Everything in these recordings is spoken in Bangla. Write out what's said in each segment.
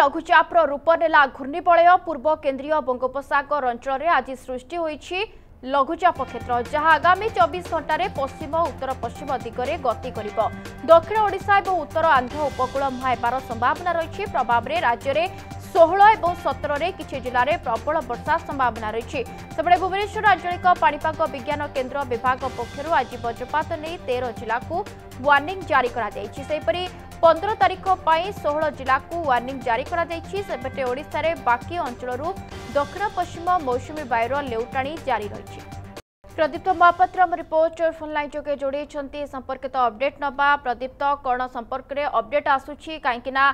ଲଘୁଚାପର ରୂପ ନେଲା ଘୂର୍ଣ୍ଣିବଳୟ ପୂର୍ବ କେନ୍ଦ୍ରୀୟ ବଙ୍ଗୋପସାଗର ଅଞ୍ଚଳରେ ଆଜି ସୃଷ୍ଟି ହୋଇଛି ଲଘୁଚାପ କ୍ଷେତ୍ର ଯାହା ଆଗାମୀ ଚବିଶ ଘଣ୍ଟାରେ ପଶ୍ଚିମ ଉତ୍ତର ପଶ୍ଚିମ ଦିଗରେ ଗତି କରିବ ଦକ୍ଷିଣ ଓଡ଼ିଶା ଏବଂ ଉତ୍ତର ଆନ୍ଧ୍ର ଉପକୂଳ ମୁହାଁ ହେବାର ସମ୍ଭାବନା ରହିଛି ପ୍ରଭାବରେ ରାଜ୍ୟରେ ষোহল এবং সতেরে কিছু জেলায় প্রবল বর্ষা সম্ভাবনা রয়েছে সেপটে ভুবনেশ্বর আঞ্চলিক পাপাগ বিজ্ঞান কেন্দ্র বিভাগ পক্ষ আজ বজ্রপাত নিয়ে তের জেলাক ওয়ার্নিং জারি করা সেইপরি পনেরো তারিখ পাই ষোহল জেলাক ওয়ার্নিং জারি করা সেপটে ওড়শার বাকি অঞ্চলর দক্ষিণ পশ্চিম মৌসুমী বায়ুর লেউটাণী জারি রয়েছে প্রদীপ্ত মহাপাত্র আমার রিপোর্ট ফোনলাইন যোগে যোড়াইছেন সম্পর্কিত অপডেট নবা প্রদীপ্ত কোণ সম্পর্কে অপডেট আসুচি কিনা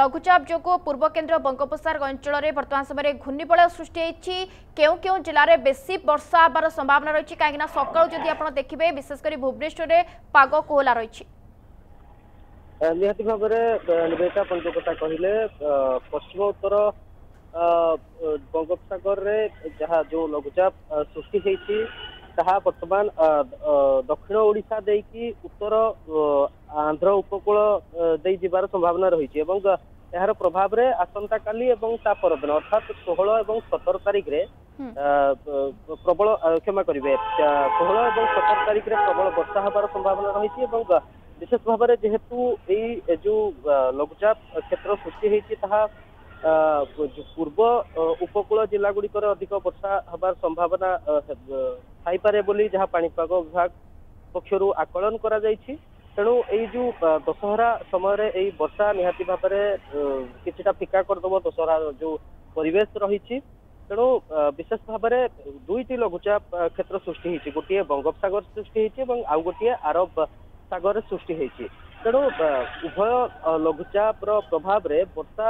লঘুচাপ যোগ পূর্ব কেন্দ্র বঙ্গোপসাগর অঞ্চলের বর্তমান সময় ঘূর্ণিবলয় সৃষ্টি হয়েছে কেউ কেউ জেলার বেশি বর্ষা হবার সম্ভাবনা রয়েছে কিনা সকাল যদি আপনার দেখবে বিশেষ করে ভুবনেশ্বরের পাগ কোহলা রয়েছে নিহতি ভাবে নিবেদিতা পঞ্চকতা কহিলেন পশ্চিম উত্তর ବଙ୍ଗୋପସାଗରରେ ଯାହା ଯୋଉ ଲଘୁଚାପ ସୃଷ୍ଟି ହେଇଛି ତାହା ବର୍ତ୍ତମାନ ଦକ୍ଷିଣ ଓଡ଼ିଶା ଦେଇକି ଉତ୍ତର ଆନ୍ଧ୍ର ଉପକୂଳ ଦେଇ ଯିବାର ସମ୍ଭାବନା ରହିଛି ଏବଂ ଏହାର ପ୍ରଭାବରେ ଆସନ୍ତାକାଲି ଏବଂ ତା ପରଦିନ ଅର୍ଥାତ୍ ଷୋହଳ ଏବଂ ସତର ତାରିଖରେ ପ୍ରବଳ କ୍ଷମା କରିବେ ଷୋହଳ ଏବଂ ସତର ତାରିଖରେ ପ୍ରବଳ ବର୍ଷା ହେବାର ସମ୍ଭାବନା ରହିଛି ଏବଂ ବିଶେଷ ଭାବରେ ଯେହେତୁ ଏଇ ଯୋଉ ଲଘୁଚାପ କ୍ଷେତ୍ର ସୃଷ୍ଟି ହେଇଛି ତାହା ପୂର୍ବ ଉପକୂଳ ଜିଲ୍ଲା ଗୁଡିକରେ ଅଧିକ ବର୍ଷା ହେବାର ସମ୍ଭାବନା ଥାଇପାରେ ବୋଲି ଯାହା ପାଣିପାଗ ବିଭାଗ ପକ୍ଷରୁ ଆକଳନ କରାଯାଇଛି ତେଣୁ ଏଇ ଯୋଉ ଦଶହରା ସମୟରେ ଏଇ ବର୍ଷା ନିହାତି ଭାବରେ କିଛିଟା ଫିକା କରିଦେବ ଦଶହରା ଯୋଉ ପରିବେଶ ରହିଛି ତେଣୁ ବିଶେଷ ଭାବରେ ଦୁଇଟି ଲଘୁଚାପ କ୍ଷେତ୍ର ସୃଷ୍ଟି ହେଇଛି ଗୋଟିଏ ବଙ୍ଗୋପସାଗର ସୃଷ୍ଟି ହେଇଛି ଏବଂ ଆଉ ଗୋଟିଏ ଆରବ ସାଗରରେ ସୃଷ୍ଟି ହେଇଛି ତେଣୁ ଉଭୟ ଲଘୁଚାପର ପ୍ରଭାବରେ ବର୍ଷା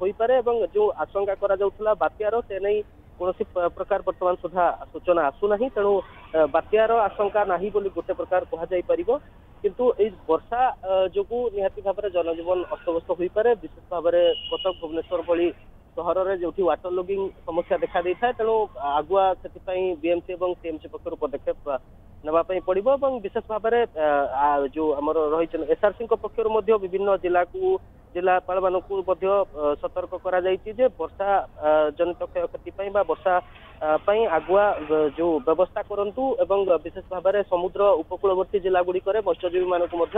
ହୋଇପାରେ ଏବଂ ଯୋଉ ଆଶଙ୍କା କରାଯାଉଥିଲା ବାତ୍ୟାର ସେ ନେଇ କୌଣସି ପ୍ରକାର ବର୍ତ୍ତମାନ ସୁଦ୍ଧା ସୂଚନା ଆସୁନାହିଁ ତେଣୁ ବାତ୍ୟାର ଆଶଙ୍କା ନାହିଁ ବୋଲି ଗୋଟେ ପ୍ରକାର କୁହାଯାଇପାରିବ କିନ୍ତୁ ଏଇ ବର୍ଷା ଯୋଗୁଁ ନିହାତି ଭାବରେ ଜନଜୀବନ ଅସ୍ତବ୍ୟସ୍ତ ହୋଇପାରେ ବିଶେଷ ଭାବରେ କଟକ ଭୁବନେଶ୍ୱର ଭଳି ସହରରେ ଯୋଉଠି ୱାଟର ଲଗିଂ ସମସ୍ୟା ଦେଖାଦେଇଥାଏ ତେଣୁ ଆଗୁଆ ସେଥିପାଇଁ ବିଏମସି ଏବଂ ଟିଏମସି ପକ୍ଷରୁ ପଦକ୍ଷେପ ନେବା ପାଇଁ ପଡିବ ଏବଂ ବିଶେଷ ଭାବରେ ଯୋଉ ଆମର ରହିଛନ୍ତି SRC ଙ୍କ ପକ୍ଷରୁ ମଧ୍ୟ ବିଭିନ୍ନ ଜିଲ୍ଲାକୁ ଜିଲ୍ଲାପାଳ ମାନଙ୍କୁ ମଧ୍ୟ ସତର୍କ କରାଯାଇଛି ଯେ ବର୍ଷା ଜନିତ କ୍ଷୟକ୍ଷତି ପାଇଁ ବା ବର୍ଷା ପାଇଁ ଆଗୁଆ ଯୋଉ ବ୍ୟବସ୍ଥା କରନ୍ତୁ ଏବଂ ବିଶେଷ ଭାବରେ ସମୁଦ୍ର ଉପକୂଳବର୍ତ୍ତୀ ଜିଲ୍ଲା ଗୁଡ଼ିକରେ ମତ୍ସ୍ୟଜୀବୀ ମାନଙ୍କୁ ମଧ୍ୟ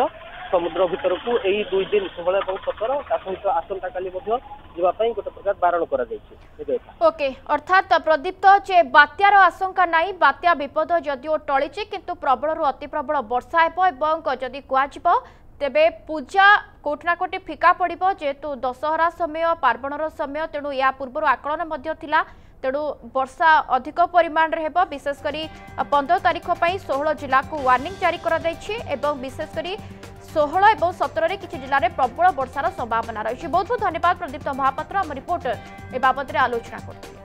ସମୁଦ୍ର ଭିତରକୁ ଏଇ ଦୁଇ ଦିନ ଷୋହଳ ଏବଂ ସତର ତା ସହିତ ଆସନ୍ତାକାଲି ମଧ୍ୟ ଯିବା ପାଇଁ ଗୋଟେ ପ୍ରକାର ବାରଣ କରାଯାଇଛି ଓକେ ଅର୍ଥାତ ପ୍ରଦୀପ୍ତ ଯେ ବାତ୍ୟାର ଆଶଙ୍କା ନାହିଁ ବାତ୍ୟା ବିପଦ ଯଦିଓ ଟଳିଛି କିନ୍ତୁ ପ୍ରବଳରୁ ଅତି ପ୍ରବଳ ବର୍ଷା ହେବ ଏବଂ ଯଦି କୁହାଯିବ ତେବେ ପୂଜା କୋଉଠି ନା କୋଉଠି ଫିକା ପଡ଼ିବ ଯେହେତୁ ଦଶହରା ସମୟ ପାର୍ବଣର ସମୟ ତେଣୁ ଏହା ପୂର୍ବରୁ ଆକଳନ ମଧ୍ୟ ଥିଲା তেণু বর্ষা অধিক পরিমাণের হব বিশেষ করে পনেরো তারিখ ষোহল জেলাকে ওয়ার্নিং জারি করা এবং বিশেষ করে ষোহল এবং সতেরের কিছু জেলার প্রবল বর্ষার সম্ভাবনা রয়েছে বহু ধন্যবাদ প্রদীপ্ত মহাপাত্র আমার রিপোর্ট এ বাবদে আলোচনা করতে